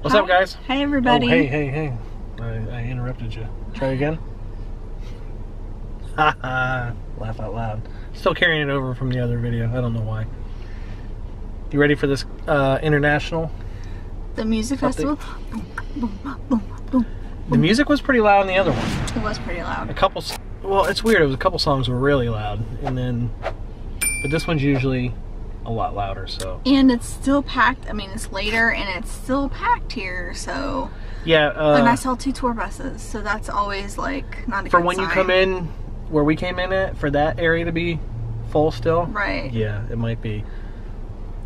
What's Hi. up, guys? Hey, everybody. Oh, hey, hey, hey. I, I interrupted you. Try again. Haha. Laugh out loud. Still carrying it over from the other video. I don't know why. You ready for this uh, international? The music festival. Boom, boom, boom, boom. The music was pretty loud in the other one. It was pretty loud. A couple. Well, it's weird. It was a couple songs were really loud, and then, but this one's usually a lot louder. So And it's still packed. I mean, it's later and it's still packed here. So, yeah. Uh, and I saw two tour buses. So that's always like not a for when you come in, where we came in at, for that area to be full still. Right. Yeah, it might be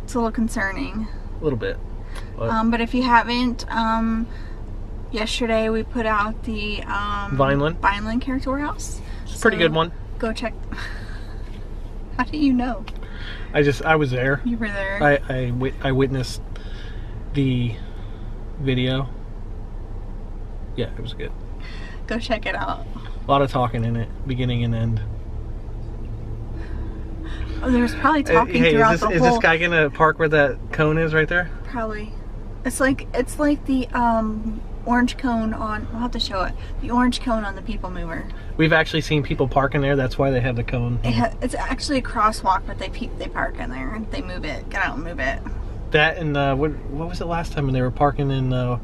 It's a little concerning. a little bit. But Um, but if you haven't, um, yesterday we put out the um, Vineland. Vineland Character Warehouse. it's a pretty So, good one. Go check. How do you know? I just I was there. You were there. I I, wit- I witnessed the video. Yeah, it was good. Go check it out. A lot of talking in it, beginning and end. Oh, there's probably Uh, talking hey, is throughout this the is whole. this guy gonna park where that cone is right there? Probably. It's like it's like the um orange cone on. We'll have to show it. The orange cone on the People Mover. We've actually seen people parking there. That's why they have the cone. It ha- it's actually a crosswalk, but they they park in there. They move it. Get out and move it. That and uh, what what was it last time when they were parking in uh,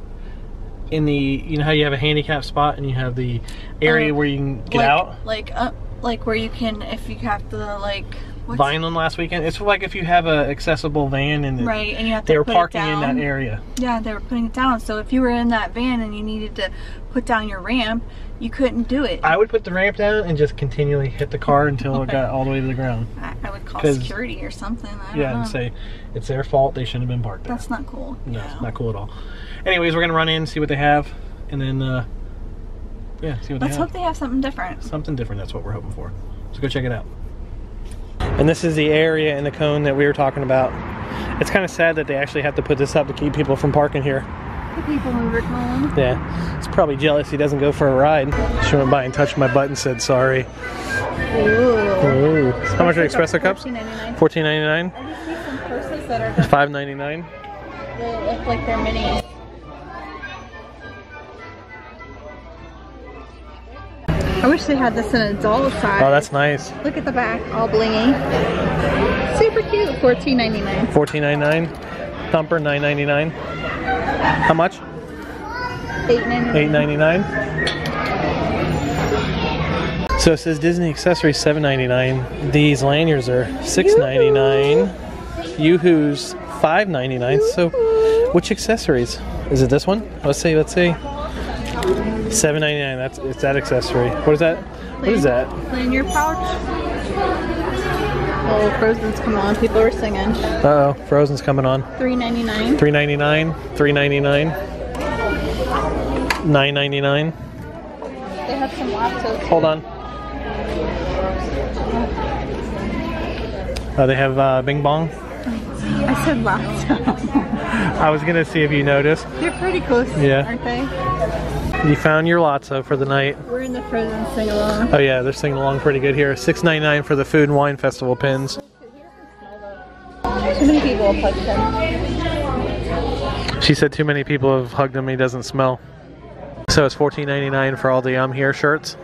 in the you know how you have a handicap spot and you have the area Uh, where you can get like, out. Like uh, like where you can if you have to like. What's, Vineland last weekend. It's like if you have an accessible van and Right, and you have to they were parking in that area. Yeah, they were putting it down. So if you were in that van and you needed to put down your ramp, you couldn't do it. I would put the ramp down and just continually hit the car until it got all the way to the ground. I, I would call security or something. I don't Yeah, know. and say it's their fault. They shouldn't have been parked there. That's not cool. no, Yeah. not cool at all. Anyways, we're gonna run in see what they have, and then uh, yeah, see what Let's they have. hope they have something different. Something different. That's what we're hoping for. So go check it out. And this is the area in the cone that we were talking about. It's kind of sad that they actually have to put this up to keep people from parking here. The people mover cone. Yeah, he's probably jealous he doesn't go for a ride. She went by and touched my butt and said sorry. Ooh. Ooh. How much are espresso cups? $14.99. Fourteen ninety nine. I just see some purses that are Five ninety nine. they look like they're minis. I wish they had this in adult size. Oh, that's nice. Look at the back, all blingy. Super cute. Fourteen ninety nine. Fourteen ninety nine. Thumper nine ninety nine. How much? Eight ninety nine. Eight ninety nine. So it says Disney accessories seven ninety nine. These lanyards are six ninety nine. Yoo-hoo's five ninety nine. So which accessories? Is it this one? Let's see. Let's see. Seven ninety nine. That's it's that accessory. What is that? What is that? Lanyard pouch. Oh, Frozen's coming on. People are singing. Uh oh, Frozen's coming on. Three ninety nine. Three ninety nine. Three ninety nine. Nine ninety nine. They have some lattes. Hold on. Oh, they have uh, Bing Bong. I said lattes. I was gonna see if you noticed. They're pretty close, Yeah. aren't they? You found your Lotso for the night. We're in the Frozen sing along. Oh yeah, they're singing along pretty good here. Six ninety nine for the Food and Wine Festival pins. Too many people have hugged him. She said too many people have hugged him. He doesn't smell. So it's fourteen ninety nine for all the I'm here shirts.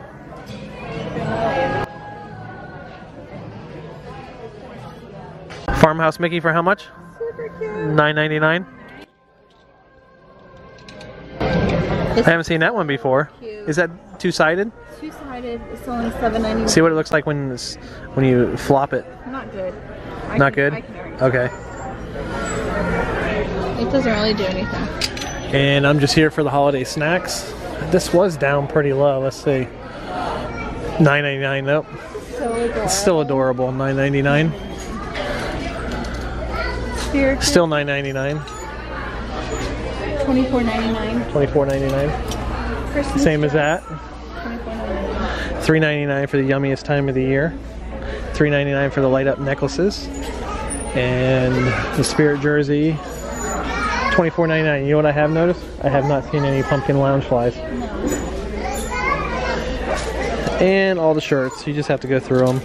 Farmhouse Mickey for how much? Super cute. Nine ninety nine. It's I haven't seen that one before. Cute. Is that two-sided? Two-sided. It's only seven ninety. See what it looks like when when you flop it. Not good. I Not can, good. okay. It doesn't really do anything. And I'm just here for the holiday snacks. This was down pretty low. Let's see. 9.99. Nope. So it's still adorable. 9.99. Still 9.99. $24.99. $24.99. Same as that. $3.99 for the yummiest time of the year. $3.99 for the light up necklaces. And the spirit jersey. $24.99. You know what I have noticed? I have not seen any pumpkin Loungeflies. And all the shirts. You just have to go through them.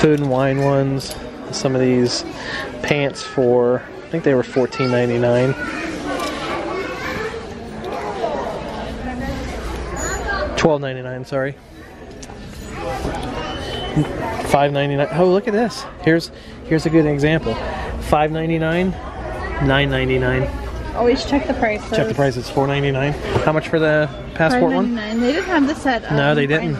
Food and wine ones. Some of these pants for, I think they were $14.99. $12.99, sorry. $5.99. Oh, look at this. Here's here's a good example. $5.99, $9.99. Always check the prices. Check the prices. $4.99. How much for the passport one? They didn't have the set. No, they didn't.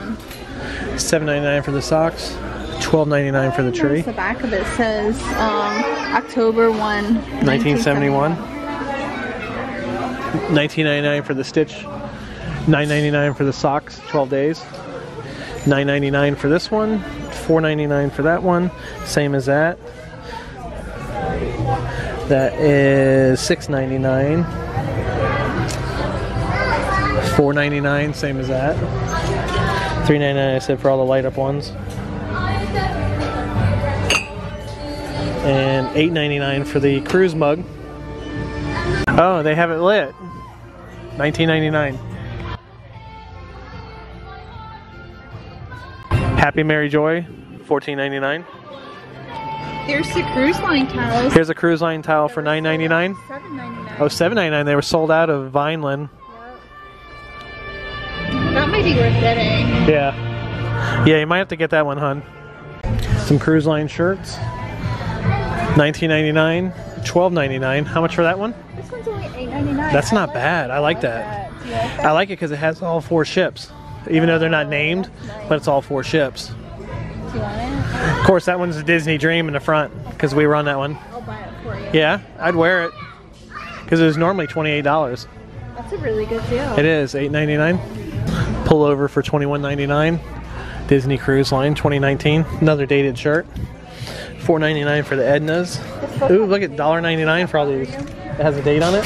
$7.99 for the socks. Twelve ninety nine for the tree. The back of it says um, October 1, 1971. 1999 for the stitch 9.99 for the socks. 12 days. 9.99 for this one. 4.99 for that one. Same as that. That is 6.99. 4.99. Same as that. 3.99. I said for all the light up ones. and $8.99 for the cruise mug. Oh, they have it lit. $19.99. Happy Mary Joy, $14.99. There's the cruise line towels. Here's a cruise line towel for $9.99. $7.99. Oh, $7.99. They were sold out of Vineland. That might be worth getting. Eh? Yeah. Yeah, you might have to get that one, hun. Some cruise line shirts. $19.99. $12.99. How much for that one? This one's only $8.99. That's I not like bad. I like that. that. Like that? I like it because it has all four ships. Even though they're not named, but it's all four ships. Do you want it? Of course, that one's a Disney Dream in the front because we run that one. I'll buy it for you. Yeah, I'd wear it because it was normally $28. That's a really good deal. It is $8.99. Pullover for $21.99. Disney Cruise Line 2019. Another dated shirt. $4.99 for the Ednas. Ooh, look at $1.99 for all these. It has a date on it.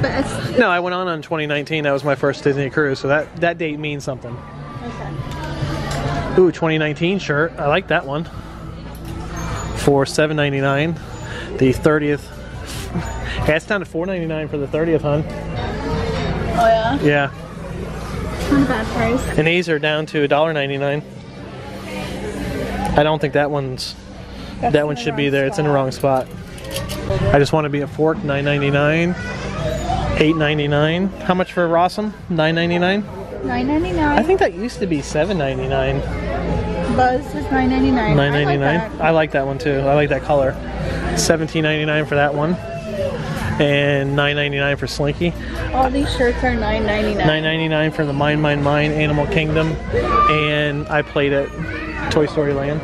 But it's, No, I went on on 2019. That was my first Disney cruise, so that that date means something. okay. Ooh, 2019 shirt. I like that one. For 7.99. The 30th. Yeah, it's down to 4.99 for the 30th, hun. Oh yeah? Yeah, Not a bad price. and these are down to $1.99. I don't think that one's That's that in one should be there. It's in the wrong spot. I just want to be a fork. 9.99. 8.99. How much for Rossum? 9.99. $9.99. I think that used to be 7.99. Buzz is $9.99. Nine ninety I nine. like that. I like that one too. I like that color. Seventeen ninety nine for that one, and nine ninety nine for Slinky. All these shirts are $9.99. Nine ninety nine for the Mine Mine Mine Animal Kingdom, and I played at Toy Story Land.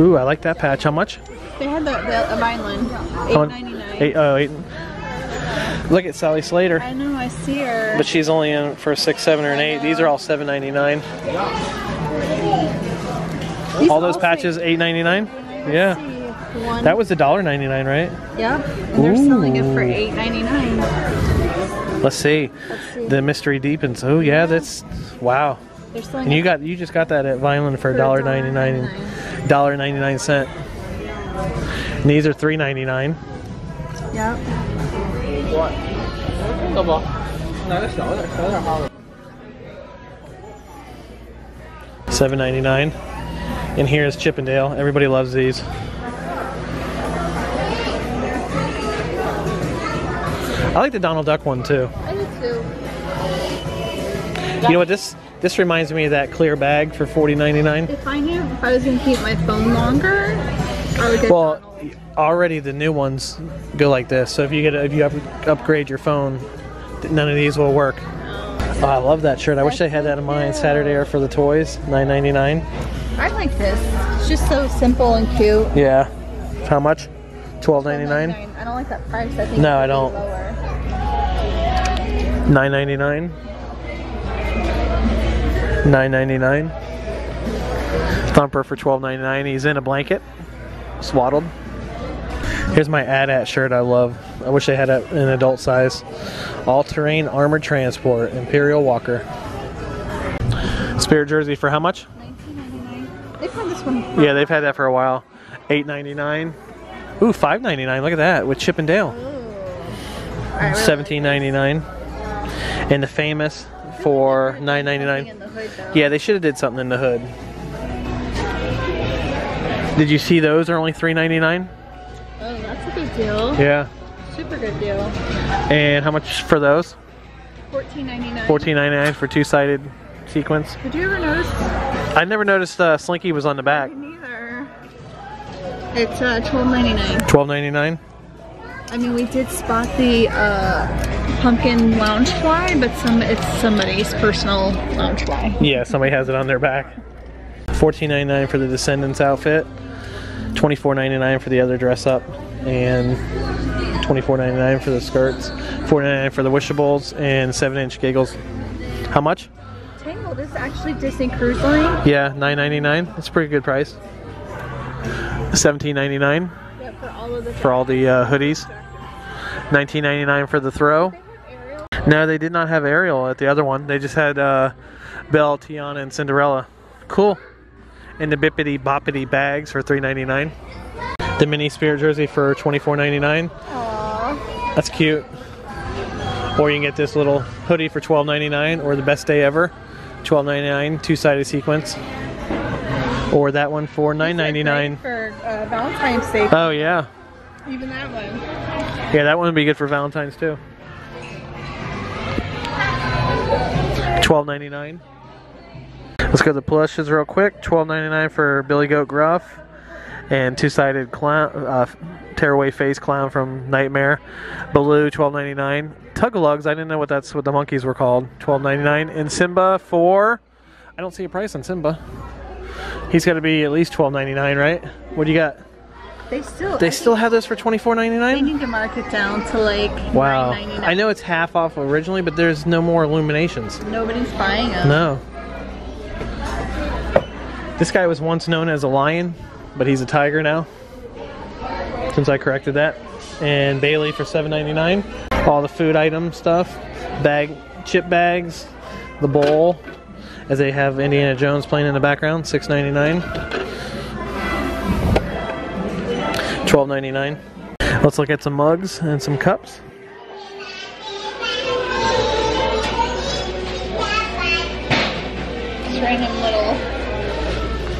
Ooh, I like that patch. How much? They had the, the, Vineland. How much? $8.99. Eight, oh, eight. Look at Sally Slater, I know, I see her. but she's only in for a six, seven, or an eight. These are all seven ninety nine. These All those say- patches eight ninety nine. Yeah, One. that was a dollar ninety nine, right? Yep. And they're selling it for Ooh. $8.99. Let's see. Let's see. The mystery deepens. Oh yeah, that's wow. And you got you just got that at Vineland for for dollar ninety nine, dollar ninety nine cent. And these are three ninety nine. Yep. Seven ninety nine. And here's Chip 'n' Dale. Everybody loves these. I like the Donald Duck one too. I do too. You know what this this reminds me of that clear bag for forty ninety nine. If I knew if I was going to keep my phone longer, I would get Well, Donald. already the new ones go like this. So if you get if you up, upgrade your phone, none of these will work. Oh, I love that shirt. I wish I had that in mine. Saturday or for the toys, nine ninety nine. I like this. It's just so simple and cute. Yeah. How much? Twelve ninety nine. I don't like that price. I think No, I don't. Lower. Nine ninety nine. Nine ninety nine. Thumper for twelve ninety nine. He's in a blanket, swaddled. Here's my AT-AT shirt I love. I wish they had it in adult size. All-terrain armored transport, Imperial Walker. Spirit jersey for how much? $19.99. They've had this one. Yeah, they've had that for a while. Eight ninety nine. Ooh, five ninety nine. Look at that with Chip and Dale. Seventeen ninety nine. And the famous for nine ninety nine. the. Yeah, they should have did something in the hood. Did you see those are only three ninety nine? Oh, that's a good deal. Yeah. Super good deal. And how much for those? Fourteen ninety nine. Fourteen ninety nine for two sided sequence. Did you ever notice? I never noticed uh, Slinky was on the back. Neither. It's uh, twelve ninety nine. Twelve ninety nine. I mean, we did spot the uh, pumpkin Loungefly, but some it's somebody's personal Loungefly. Yeah, somebody has it on their back. Fourteen ninety nine for the Descendants outfit. Twenty four ninety nine for the other dress up, and twenty four ninety nine for the skirts. Four ninety nine for the wishables and seven inch giggles. How much? Tangled is actually Disney Cruise Line. Yeah, nine ninety nine. That's a pretty good price. Seventeen ninety nine Yeah, for all of the. for all the uh, hoodies. Nineteen ninety nine for the throw. No, they did not have Ariel at the other one. They just had uh, Belle, Tiana, and Cinderella. Cool. And the Bibbidi Bobbidi bags for $3.99. The mini spirit jersey for $24.99. Aww. That's cute. Or you can get this little hoodie for $12.99 or the best day ever. $12.99, two-sided sequence. Or that one for $9.99. For uh, Valentine's Day, Oh yeah. even that one. Yeah, that one would be good for Valentine's too. Twelve ninety nine. Let's go to the plushes real quick. Twelve ninety nine for Billy Goat Gruff, and two sided clown, uh, tearaway face clown from Nightmare. Baloo twelve ninety nine. Tugalugs, I didn't know what that's what the monkeys were called. Twelve ninety nine. And Simba for, I don't see a price on Simba. He's got to be at least twelve ninety nine, right? What do you got? They still. They still have this for twenty four ninety They nine. need to mark it down to like Wow. I know it's half off originally, but there's no more IllumiNations. Nobody's buying them. No. This guy was once known as a lion, but he's a tiger now. Since I corrected that. And Bailey for $7.99. All the food item stuff. Bag chip bags, the bowl, as they have Indiana Jones playing in the background, $6.99. $12.99. Let's look at some mugs and some cups.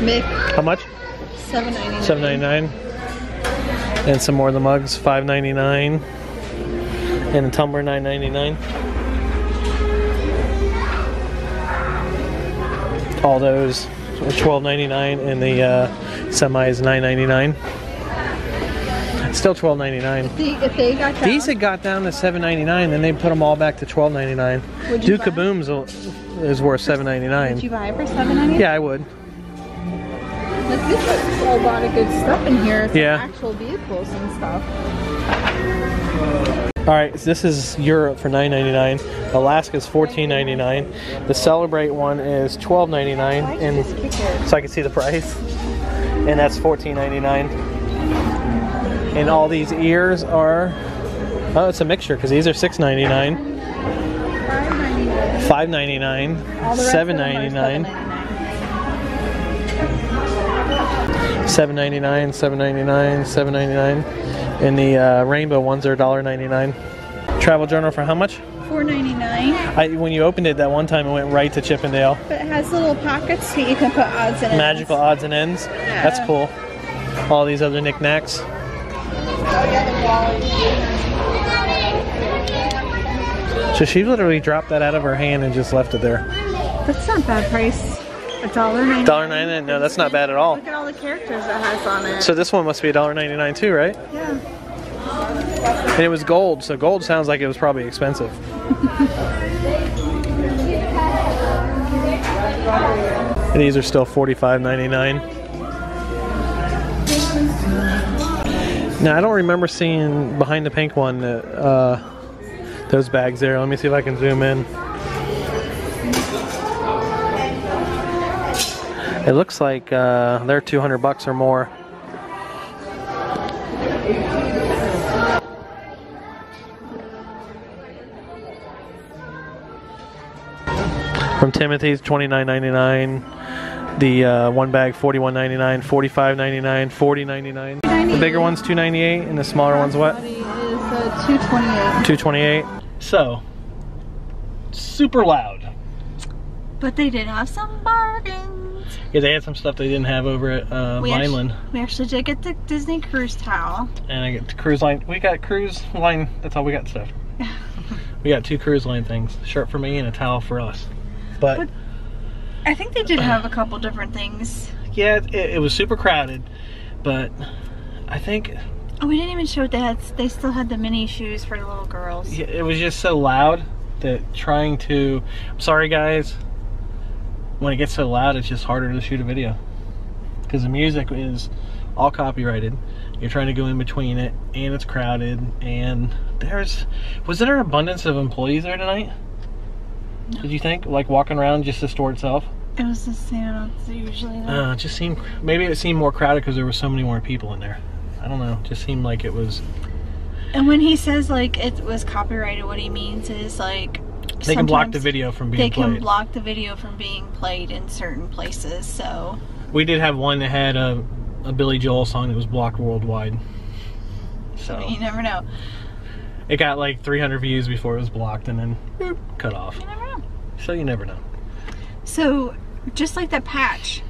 Mick How much? seven ninety nine. Seven ninety nine. And some more of the mugs, five ninety nine. And a tumbler, nine ninety nine. All those, twelve ninety nine, and the uh, semi is nine ninety nine. Still twelve ninety nine. If they got down, These had got down to seven ninety nine, then they put them all back to twelve ninety nine. Would you Duke of is worth seven ninety would you buy it for seven ninety nine? Yeah, I would. Like this is a lot of good stuff in here. Some Yeah. actual vehicles and stuff. All right, so this is Europe for $9.99. Alaska's $14.99. The Celebrate one is $12.99, and so I can see the price. And that's $14.99. And all these ears are oh, it's a mixture because these are $6.99, Five ninety nine. $5.99, All the rest of them are $7.99, $7.99. $7.99, $7.99, $7.99, and the uh, rainbow ones are $1.99. Travel journal for how much? Four ninety nine. I, when you opened it that one time, it went right to Chip 'n' Dale. But it has little pockets that you can put odds in. it. Magical odds and ends. That's cool. All these other knickknacks. So she literally dropped that out of her hand and just left it there. That's not bad price. A dollar ninety. Dollar ninety. No, that's not bad at all. Look at all the characters it has on it. So this one must be a dollar ninety nine too, right? yeah. And it was gold, so gold sounds like it was probably expensive. These are still forty five ninety nine. Now I don't remember seeing behind the pink one that, uh, those bags there. Let me see if I can zoom in. It looks like uh, they're two hundred bucks or more. From Timothy's twenty nine ninety nine. The uh, one bag forty one ninety nine, forty five ninety nine, forty ninety nine. The bigger one's two ninety eight, and the smaller one's what? Uh, two twenty eight. Two twenty eight. So super loud. But they did have some bargains. Yeah, they had some stuff they didn't have over at uh, We Vineland. actually, we actually did get the Disney cruise towel. And I get the cruise line. We got cruise line. That's all we got stuff. We got two cruise line things: a shirt for me and a towel for us. But, But- I think they did have a couple different things. yeah, it, it was super crowded. But I think Oh, we didn't even show they had. They still had the mini shoes for the little girls. Yeah, it was just so loud that trying to I'm sorry guys when it gets so loud it's just harder to shoot a video. Because the music is all copyrighted. You're trying to go in between it and it's crowded and there's was there an abundance of employees there tonight? Did you think? Like walking around just the store itself? It was the same as usually. uh, it just seemed maybe it seemed more crowded because there were so many more people in there. I don't know. It just seemed like it was and when he says like it was copyrighted, what he means is like they can block the video from being They being can played block the video from being played in certain places. So We did have one that had a, a Billy Joel song that was blocked worldwide. So you never know. it got like 300 views before it was blocked and then boop, cut off. You never know. So you never know. So, just like that patch,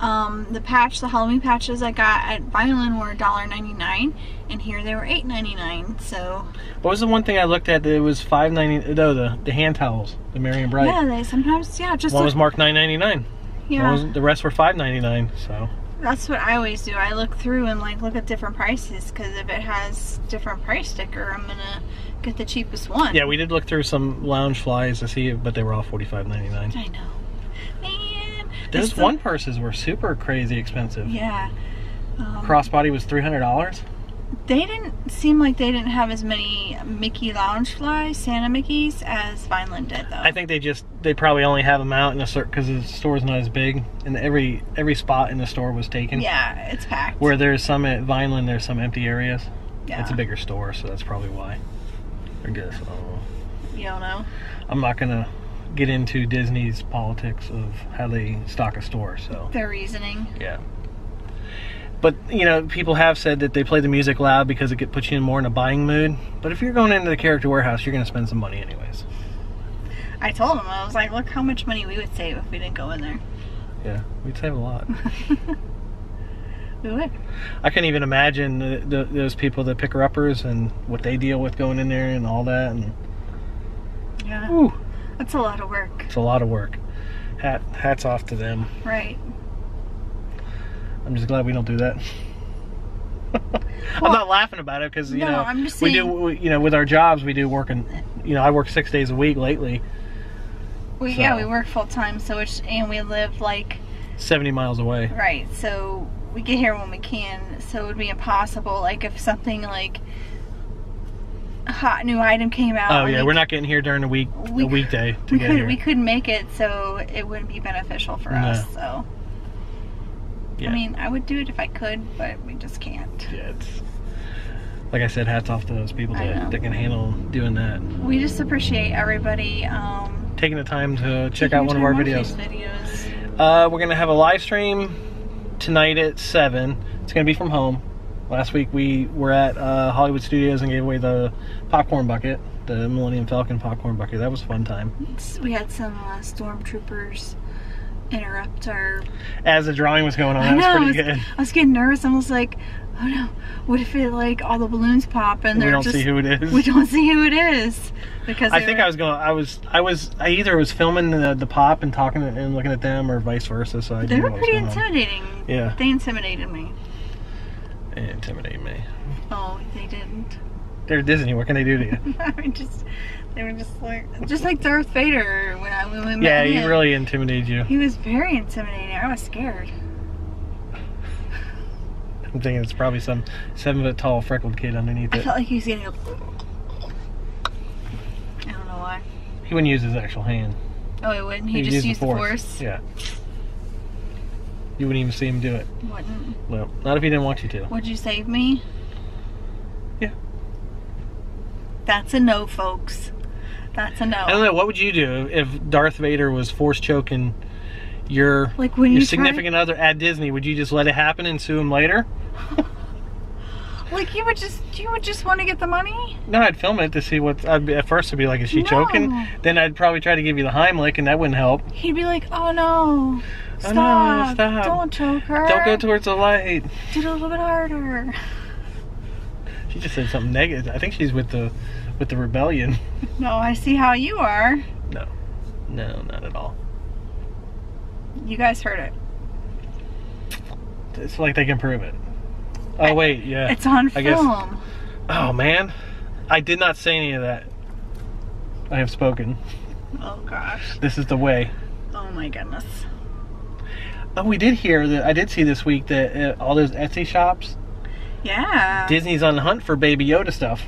um, the patch, the Halloween patches I got at Vineland were $1.99, and here they were $8.99. So, What was the one thing I looked at that it was 5.90? No, the the hand towels, the Merry and Bright. yeah, they sometimes, yeah, just One was marked 9.99. yeah. One was- the rest were 5.99. So That's what I always do. I look through and like look at different prices because if it has different price sticker, I'm gonna get the cheapest one. yeah, we did look through some Loungeflies to see, it, but they were all 45.99. I know. Those one purses were super crazy expensive. Yeah. Um, Crossbody was $300. They didn't seem like they didn't have as many Mickey Loungefly Santa Mickeys as Vineland did, though. I think they just they probably only have them out in a certain because the store's not as big, and every every spot in the store was taken. yeah, it's packed. Where there's some at Vineland, there's some empty areas. yeah. It's a bigger store, so that's probably why. I guess I don't know. You don't know. I'm not gonna get into Disney's politics of how they stock a store. So Their reasoning. yeah. But you know, people have said that they play the music loud because it puts you in more in a buying mood. But if you're going into the character warehouse, you're gonna spend some money anyways. I told them I was like, look how much money we would save if we didn't go in there. Yeah, we'd save a lot. We would. I couldn't even imagine the, the, those people, the picker uppers, and what they deal with going in there and all that. And Yeah. whew, That's a lot of work. it's a lot of work. Hat, hats off to them. Right. I'm just glad we don't do that. I'm not laughing about it because you no, know I'm just we do we, you know with our jobs we do work in you know I work six days a week lately, We, yeah, we work full time, so it's and we live like 70 miles away. right. So we get here when we can. So it would be impossible. Like if something like hot new item came out. Oh yeah, we we're not getting here during the week we- a weekday to we get could here. we couldn't make it, so it wouldn't be beneficial for No. us. So yeah. I mean, I would do it if I could, but we just can't. yeah, it's like I said, hats off to those people that, that can handle doing that. We just appreciate everybody um, Taking the time to check out one of our videos. videos. Uh, we're gonna have a live stream tonight at seven. It's gonna be from home. Last week we were at uh, Hollywood Studios and gave away the popcorn bucket, the Millennium Falcon popcorn bucket. That was a fun time. We had some uh, stormtroopers interrupt our. As the drawing was going on, I that was know. I pretty was, good. I was getting nervous. I was like, "Oh no! What if it like all the balloons pop and We don't just see who it is. we don't see who it is because I think were- I was going. I was. I was. I either was filming the, the pop and talking and looking at them, or vice versa. So I They were know what was pretty going on. intimidating. Yeah. They intimidated me. They intimidate me. Oh, they didn't. They're Disney. What can they do to you? I mean, just they were just like just like Darth Vader when I when we met yeah, he him. really intimidated you. He was very intimidating. I was scared. I'm thinking it's probably some seven foot tall freckled kid underneath I it. felt like he was gonna go. I don't know why. He wouldn't use his actual hand. Oh, he wouldn't. He He'd just use used the force. Yeah. You wouldn't even see him do it. Wouldn't. Well, not if he didn't want you to. Would you save me? Yeah. That's a no, folks. That's a no. I don't know. What would you do if Darth Vader was force choking your Like when your you significant other at Disney? Would you just let it happen and sue him later? like you would just you would just want to get the money. No, I'd film it to see what. I'd be, at first, I'd be like, "Is she choking?" No. Then I'd probably try to give you the Heimlich, and that wouldn't help. He'd be like, "Oh no, Oh, no, stop. Don't choke her. Don't go towards the light. Do it a little bit harder." She just said something negative. I think she's with the with the rebellion. No, I see how you are. No, no, not at all. You guys heard it. It's like they can prove it. Oh wait, yeah. It's on I guess- film. Oh man, I did not say any of that. I have spoken. Oh gosh. This is the way. Oh my goodness. Oh, we did hear that. I did see this week that uh, all those Etsy shops, Yeah. Disney's on the hunt for Baby Yoda stuff.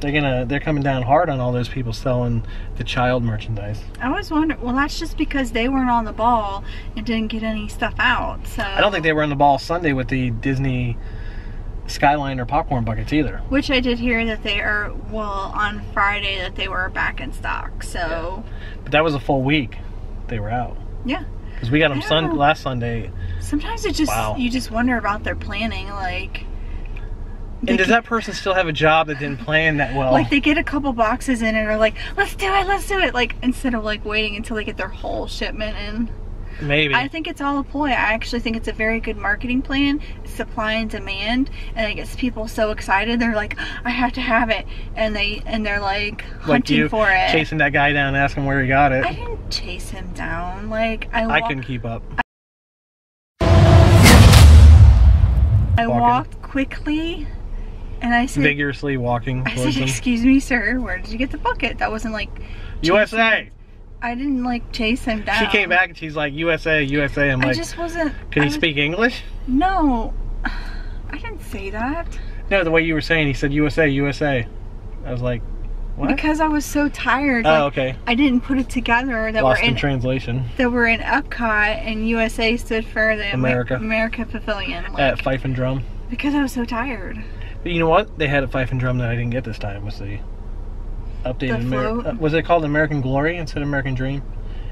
They're gonna, they're coming down hard on all those people selling the child merchandise. I was wondering. Well, that's just because they weren't on the ball and didn't get any stuff out. So I don't think they were on the ball Sunday with the Disney Skyliner popcorn buckets either. Which I did hear that they are well on Friday that they were back in stock. So But that was a full week. They were out yeah. because we got them Yeah. sun last Sunday. Sometimes it just Wow. you just wonder about their planning, like. And does get- that person still have a job that didn't plan that well? Like they get a couple boxes in and are like, let's do it, let's do it. Like instead of like waiting until they get their whole shipment in. Maybe. I think it's all a ploy. I actually think it's a very good marketing plan, supply and demand, and it gets people so excited. They're like, I have to have it, and they and they're like like hunting you for it. chasing that guy down, asking where he got it. I didn't chase him down. Like I, I couldn't keep up. I walked quickly, and I said, Vigorously walking I said, him. excuse me, sir, where did you get the bucket? That wasn't like USA. I didn't like chase him down. She came back and she's like USA, USA. I'm I like, just wasn't. can he speak English? No, I didn't say that No, the way you were saying, he said USA, USA. I was like, what? because I was so tired. oh, like, okay. I didn't put it together that Lost we're in in translation that we're in Epcot and USA stood for the America. America Pavilion. Like, at Fife and Drum. because I was so tired. But you know what? They had a Fife and Drum that I didn't get this time. Was the updated? The Amer- uh, was it called American Glory instead of American Dream?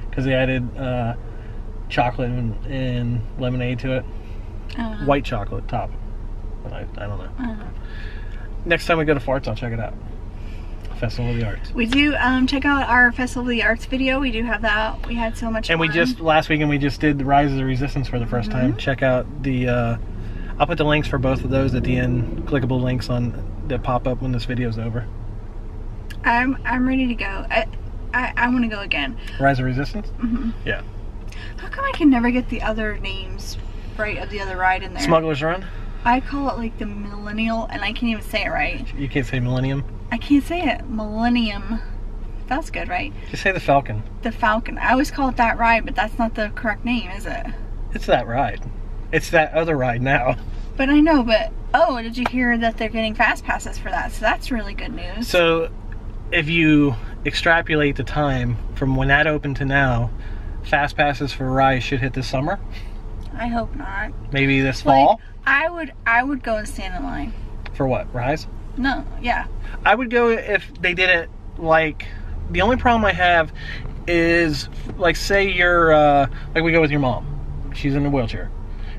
Because they added uh, chocolate and, and lemonade to it. Uh, White chocolate top. But I, I don't know. uh, Next time we go to Farts, I'll check it out. Festival of the Arts. we do um, check out our Festival of the Arts video. We do have that. We had so much And we just last weekend we just did the Rise of the Resistance for the 1st time. Mm-hmm. Check out the. Uh, I'll put the links for both of those at the end. Clickable links on that pop up when this video is over. I'm I'm ready to go. I I, I want to go again. Rise of Resistance. hmm Yeah. How come I can never get the other names right of the other ride in there? Smuggler's Run. I call it like the Millennial, and I can't even say it right. You can't say Millennium. I can't say it. Millennium. That's good, right? Just say the Falcon. The Falcon. I always call it that ride, but that's not the correct name, is it? It's that ride. It's that other ride now. But I know, but oh, did you hear that they're getting fast passes for that? So that's really good news. So, if you extrapolate the time from when that opened to now, fast passes for Rise should hit this summer. I hope not. Maybe this Like, fall. I would I would go and stand in line. For what? Rise? No, yeah. I would go if they did it like. The only problem I have is, like, say you're, uh, like, we go with your mom. She's in a wheelchair.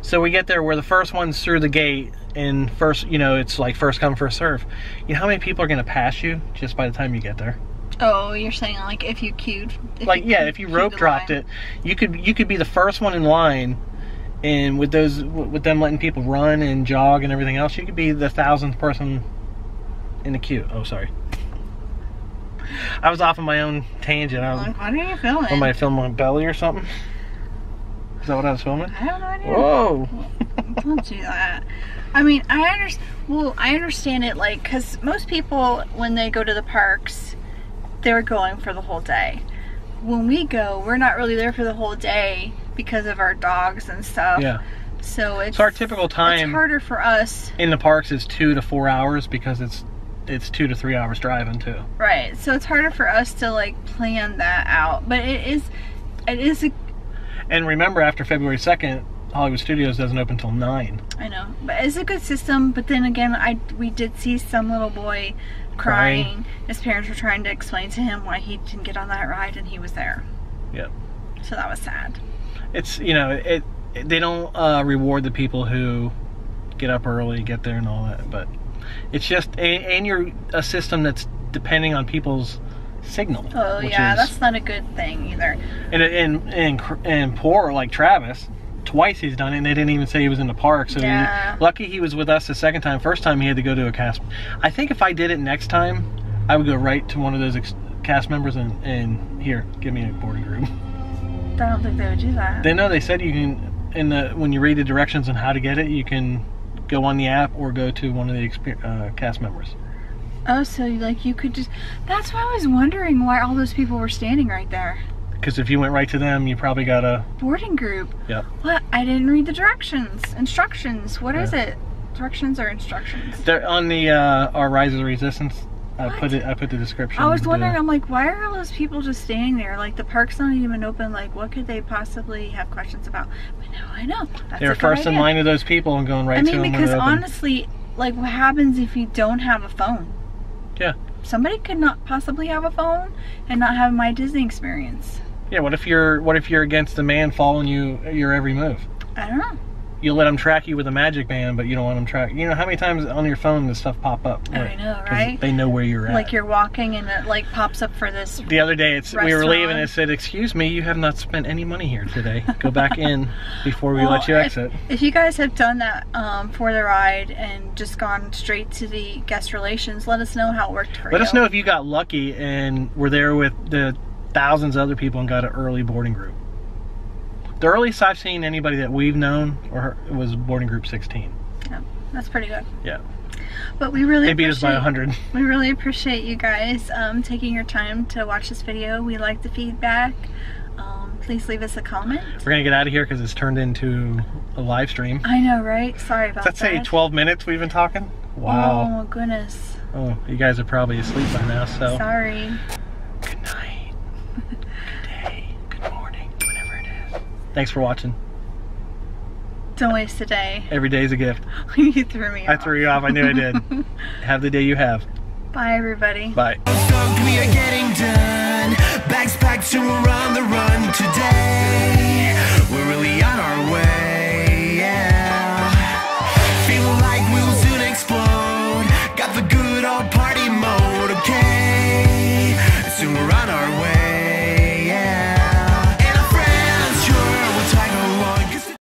So we get there, we're the first ones through the gate, and first, you know, it's like first come, first serve. You know how many people are going to pass you just by the time you get there? Oh, you're saying like if you queued. If like yeah queued- if you rope dropped line. it you could you could be the first one in line and with those with them letting people run and jog and everything else you could be the thousandth person in the queue oh sorry i was off on my own tangent i was Like, what are you filming? am i filming my belly or something is that what i was filming I have no idea. whoa Don't do that. I mean, I understand. Well, I understand it, like, because most people, when they go to the parks, they're going for the whole day. When we go, we're not really there for the whole day because of our dogs and stuff. yeah So it's so our typical time. it's harder for us, in the parks is two to four hours because it's it's two to three hours driving too right? So it's harder for us to like plan that out. But it is, it is a and remember after february 2nd hollywood studios doesn't open until 9 I know, but it's a good system. But then again, I we did see some little boy Crying. crying. His parents were trying to explain to him why he didn't get on that ride, and he was there. Yep. So that was sad. it's you know it, it- they don't uh, reward the people who get up early get there and all that but it's just and, and you're a system that's depending on people's signal Oh yeah, is- that's not a good thing either. and and and, and poor like travis twice he's done it, and they didn't even say he was in the park. So he- lucky he was with us the second time. First time he had to go to a cast. I think if I did it next time, I would go right to one of those ex- cast members and, and here, give me a boarding group. I don't think they would do that. They know they said you can in the when you read the directions on how to get it, you can go on the app or go to one of the uh, cast members. oh, so like you could just. That's why I was wondering why all those people were standing right there. Because if you went right to them, you probably got a Boarding group. yeah. What? I didn't read the directions. Instructions. What is Yeah. it? Directions or instructions? They're on the uh, our Rise of the Resistance. I What? put it. I put the description. I was the- wondering, I'm like, why are all those people just staying there? Like, the park's not even open. Like, what could they possibly have questions about? But now I know. That's They a were good first in line of those people and going right I to mean, because they're honestly, like, what happens if you don't have a phone? Yeah. Somebody could not possibly have a phone and not have my Disney experience. Yeah. What if you're What if you're against a man following you your every move? I don't know. You let him track you with a magic band, but you don't want him track. You know how many times on your phone does stuff pop up? I know, right? They know where you're at. Like, you're walking and it, like, pops up for this. The other day, it's we were leaving. It said, "Excuse me, you have not spent any money here today. Go back in before we Well, let you exit." If you guys have done that um, for the ride and just gone straight to the guest relations, let us know how it worked for you. Let us know if you got lucky and were there with the thousands of other people and got an early boarding group. The earliest I've seen anybody that we've known or was boarding group 16. Yeah, That's pretty good. Yeah, But we really they beat us by appreciate- 100. We really appreciate you guys um, taking your time to watch this video. We like the feedback. Um, please leave us a comment. We're gonna get out of here because it's turned into a live stream. I know, right? Sorry about Does that say 12 minutes we've been talking? Oh Wow. my goodness. Oh, you guys are probably asleep by now, so. Sorry. Thanks for watching. Don't waste a day. Every day is a gift. you threw me I off. I threw you off. I knew I did. have the day you have. Bye, everybody. Bye. We are getting done. Bags packed to the run today. We're really on our way.